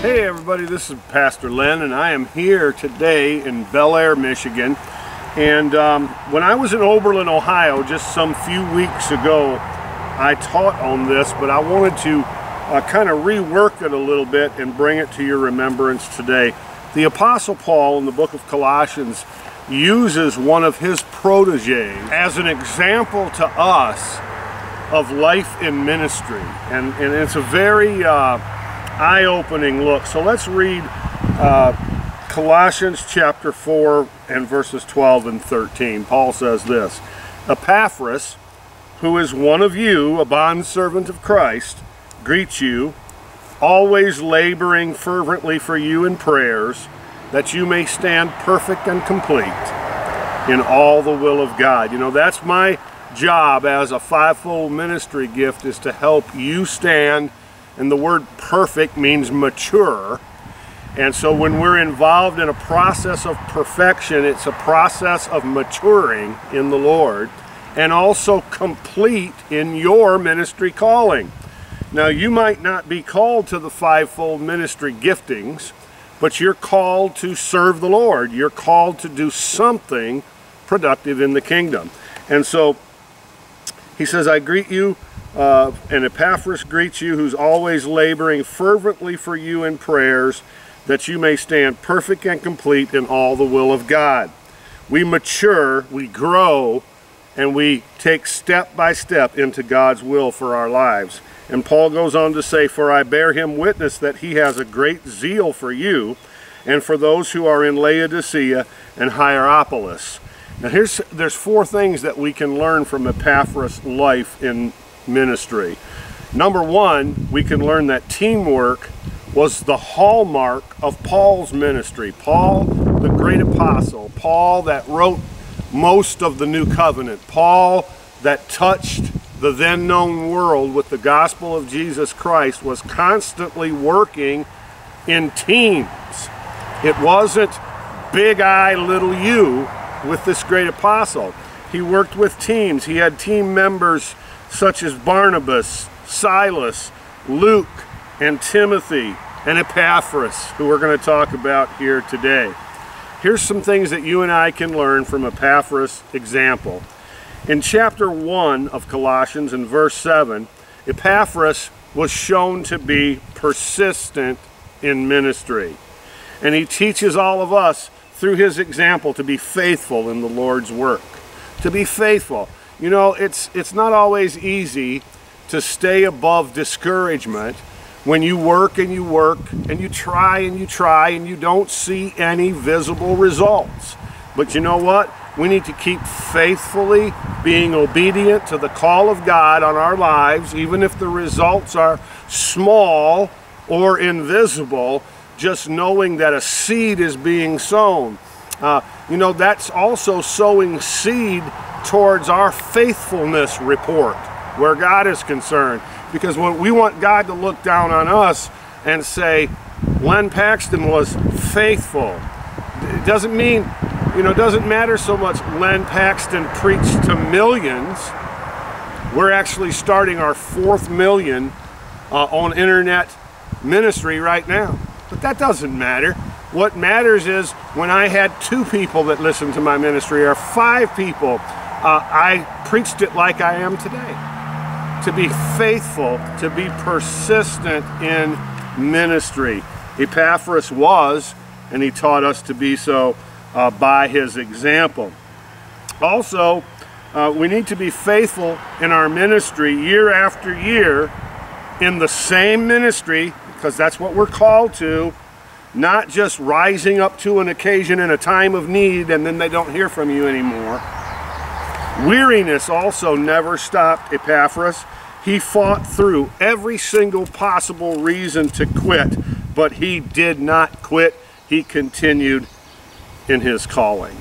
Hey everybody, this is Pastor Len and I am here today in Bellaire, Michigan. And um, when I was in Oberlin, Ohio, just some few weeks ago, I taught on this, but I wanted to uh, kind of rework it a little bit and bring it to your remembrance today. The Apostle Paul in the book of Colossians uses one of his proteges as an example to us of life in ministry. And, and it's a very uh, eye-opening look. So let's read uh, Colossians chapter 4 and verses 12 and 13. Paul says this, Epaphras, who is one of you, a bondservant of Christ, greets you, always laboring fervently for you in prayers, that you may stand perfect and complete in all the will of God. You know, that's my job as a fivefold ministry gift is to help you stand and the word perfect means mature. And so when we're involved in a process of perfection, it's a process of maturing in the Lord and also complete in your ministry calling. Now, you might not be called to the fivefold ministry giftings, but you're called to serve the Lord. You're called to do something productive in the kingdom. And so he says, I greet you uh, and Epaphras greets you, who's always laboring fervently for you in prayers, that you may stand perfect and complete in all the will of God. We mature, we grow, and we take step by step into God's will for our lives. And Paul goes on to say, For I bear him witness that he has a great zeal for you, and for those who are in Laodicea and Hierapolis. Now here's there's four things that we can learn from Epaphras' life in ministry. Number one, we can learn that teamwork was the hallmark of Paul's ministry. Paul, the great apostle, Paul that wrote most of the new covenant, Paul that touched the then known world with the gospel of Jesus Christ was constantly working in teams. It wasn't big I, little you with this great apostle. He worked with teams. He had team members such as Barnabas, Silas, Luke, and Timothy, and Epaphras, who we're going to talk about here today. Here's some things that you and I can learn from Epaphras' example. In chapter 1 of Colossians, in verse 7, Epaphras was shown to be persistent in ministry. And he teaches all of us through his example to be faithful in the Lord's work. To be faithful. You know, it's, it's not always easy to stay above discouragement when you work and you work and you try and you try and you don't see any visible results. But you know what? We need to keep faithfully being obedient to the call of God on our lives, even if the results are small or invisible, just knowing that a seed is being sown. Uh, you know, that's also sowing seed towards our faithfulness report where God is concerned. Because when we want God to look down on us and say, Len Paxton was faithful. It doesn't mean, you know, it doesn't matter so much Len Paxton preached to millions. We're actually starting our fourth million uh, on internet ministry right now. But that doesn't matter. What matters is when I had two people that listened to my ministry or five people uh, I preached it like I am today. To be faithful, to be persistent in ministry. Epaphras was, and he taught us to be so uh, by his example. Also, uh, we need to be faithful in our ministry year after year in the same ministry, because that's what we're called to, not just rising up to an occasion in a time of need and then they don't hear from you anymore Weariness also never stopped Epaphras. He fought through every single possible reason to quit, but he did not quit. He continued in his calling.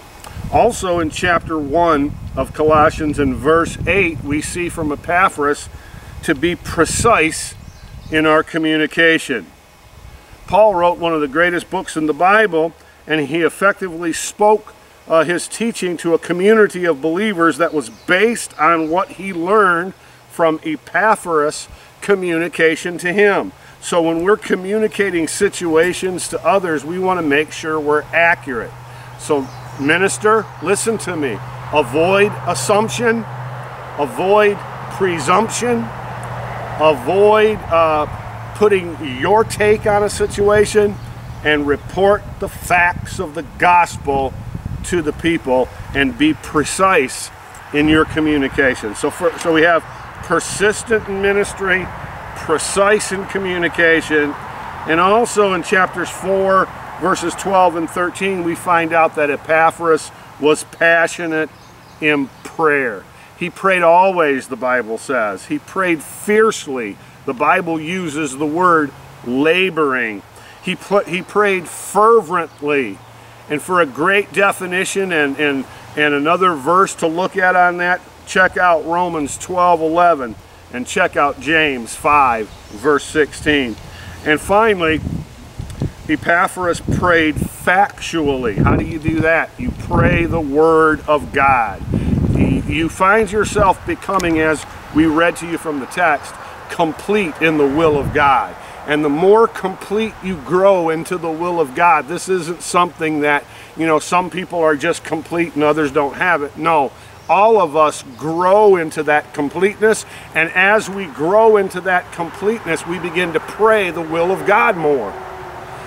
Also in chapter 1 of Colossians in verse 8, we see from Epaphras to be precise in our communication. Paul wrote one of the greatest books in the Bible, and he effectively spoke uh, his teaching to a community of believers that was based on what he learned from Epaphras' communication to him. So when we're communicating situations to others, we want to make sure we're accurate. So minister, listen to me. Avoid assumption, avoid presumption, avoid uh, putting your take on a situation, and report the facts of the gospel to the people and be precise in your communication. So, for, so we have persistent in ministry, precise in communication, and also in chapters 4, verses 12 and 13, we find out that Epaphras was passionate in prayer. He prayed always, the Bible says. He prayed fiercely. The Bible uses the word laboring. He, he prayed fervently. And for a great definition and, and, and another verse to look at on that, check out Romans 12, 11 and check out James 5, verse 16. And finally, Epaphras prayed factually. How do you do that? You pray the Word of God. You find yourself becoming, as we read to you from the text, complete in the will of God. And the more complete you grow into the will of God, this isn't something that, you know, some people are just complete and others don't have it. No, all of us grow into that completeness. And as we grow into that completeness, we begin to pray the will of God more.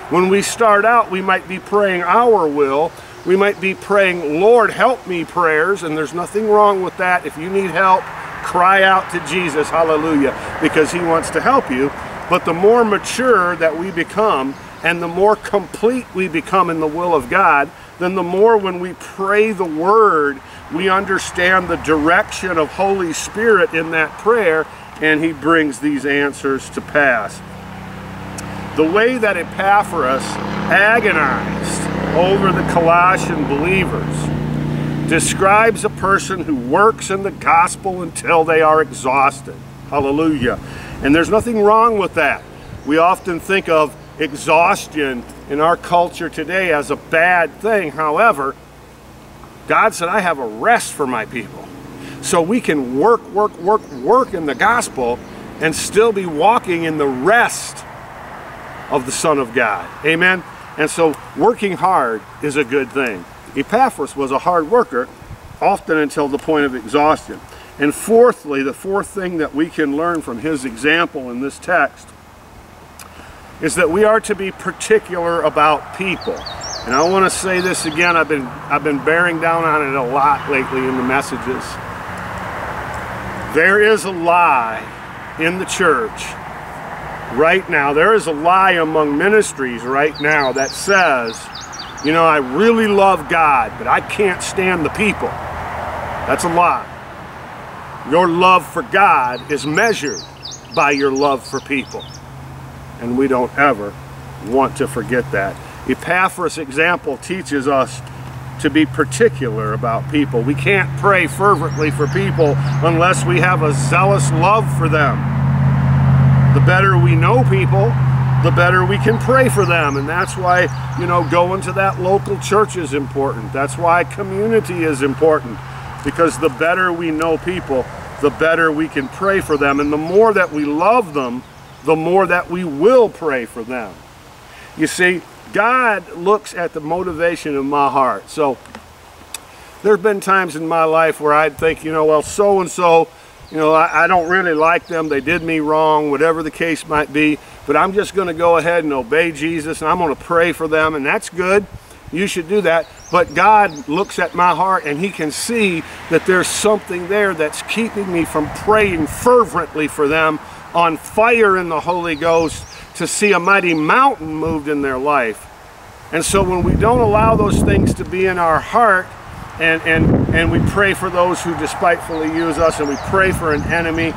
When we start out, we might be praying our will. We might be praying, Lord, help me prayers, and there's nothing wrong with that. If you need help, cry out to Jesus, hallelujah, because he wants to help you. But the more mature that we become, and the more complete we become in the will of God, then the more when we pray the word, we understand the direction of Holy Spirit in that prayer, and he brings these answers to pass. The way that Epaphras agonized over the Colossian believers describes a person who works in the gospel until they are exhausted. Hallelujah. And there's nothing wrong with that. We often think of exhaustion in our culture today as a bad thing. However, God said, I have a rest for my people. So we can work, work, work, work in the gospel and still be walking in the rest of the Son of God. Amen? And so working hard is a good thing. Epaphras was a hard worker, often until the point of exhaustion. And fourthly, the fourth thing that we can learn from his example in this text is that we are to be particular about people. And I want to say this again, I've been, I've been bearing down on it a lot lately in the messages. There is a lie in the church right now. There is a lie among ministries right now that says, you know, I really love God, but I can't stand the people. That's a lie. Your love for God is measured by your love for people. And we don't ever want to forget that. Epaphras' example teaches us to be particular about people. We can't pray fervently for people unless we have a zealous love for them. The better we know people, the better we can pray for them. And that's why, you know, going to that local church is important. That's why community is important. Because the better we know people, the better we can pray for them. And the more that we love them, the more that we will pray for them. You see, God looks at the motivation of my heart. So there have been times in my life where I'd think, you know, well, so-and-so, you know, I, I, don't really like them. They did me wrong, whatever the case might be. But I'm just going to go ahead and obey Jesus, and I'm going to pray for them, and that's good. You should do that. But God looks at my heart, and he can see that there's something there that's keeping me from praying fervently for them on fire in the Holy Ghost to see a mighty mountain moved in their life. And so when we don't allow those things to be in our heart, and, and, and we pray for those who despitefully use us, and we pray for an enemy,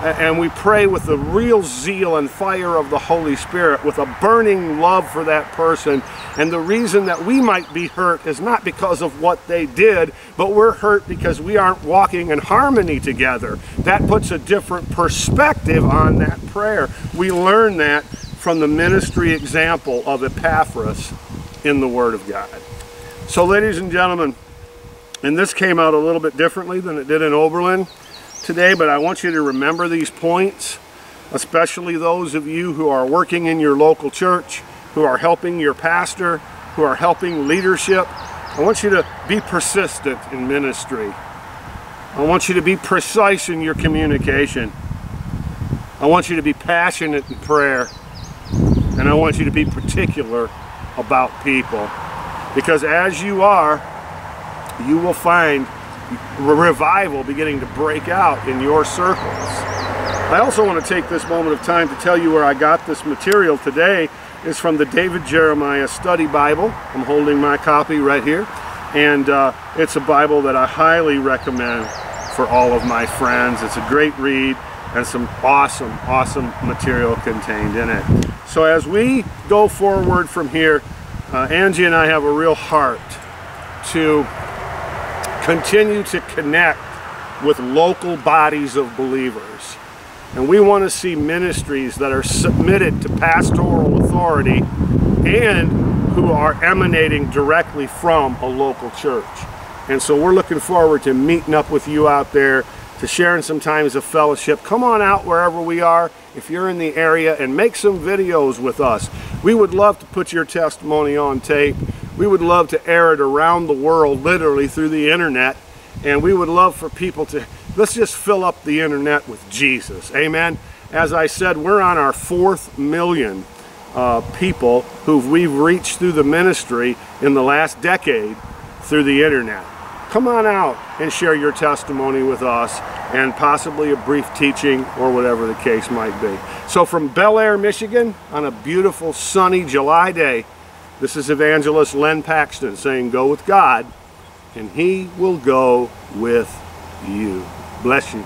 and we pray with the real zeal and fire of the Holy Spirit, with a burning love for that person. And the reason that we might be hurt is not because of what they did, but we're hurt because we aren't walking in harmony together. That puts a different perspective on that prayer. We learn that from the ministry example of Epaphras in the Word of God. So, ladies and gentlemen, and this came out a little bit differently than it did in Oberlin today, but I want you to remember these points. especially those of you who are working in your local church, who are helping your pastor, who are helping leadership. I want you to be persistent in ministry. I want you to be precise in your communication. I want you to be passionate in prayer. And I want you to be particular about people. Because as you are, you will find revival beginning to break out in your circles. I also want to take this moment of time to tell you where I got this material today is from the David Jeremiah Study Bible. I'm holding my copy right here. And uh, it's a Bible that I highly recommend for all of my friends. It's a great read and some awesome, awesome material contained in it. So as we go forward from here, uh, Angie and I have a real heart to continue to connect with local bodies of believers. And we want to see ministries that are submitted to pastoral authority and who are emanating directly from a local church. And so we're looking forward to meeting up with you out there, to sharing some times of fellowship. Come on out wherever we are, if you're in the area, and make some videos with us. We would love to put your testimony on tape. We would love to air it around the world, literally through the internet. And we would love for people to, let's just fill up the internet with Jesus. Amen. As I said, we're on our fourth million uh, people who we've reached through the ministry in the last decade through the internet come on out and share your testimony with us and possibly a brief teaching or whatever the case might be. So from Bellaire, Michigan, on a beautiful sunny July day, this is evangelist Len Paxton saying, go with God and he will go with you. Bless you.